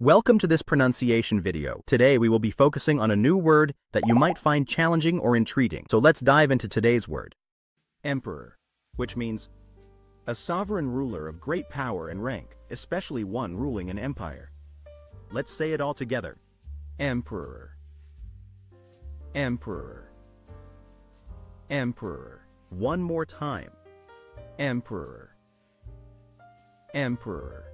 Welcome to this pronunciation video. Today we will be focusing on a new word that you might find challenging or intriguing. So let's dive into today's word. Emperor, which means a sovereign ruler of great power and rank, especially one ruling an empire. Let's say it all together. Emperor. Emperor. Emperor. One more time. Emperor. Emperor.